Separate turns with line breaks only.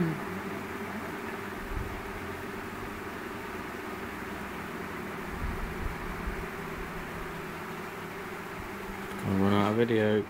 I'm running out of video.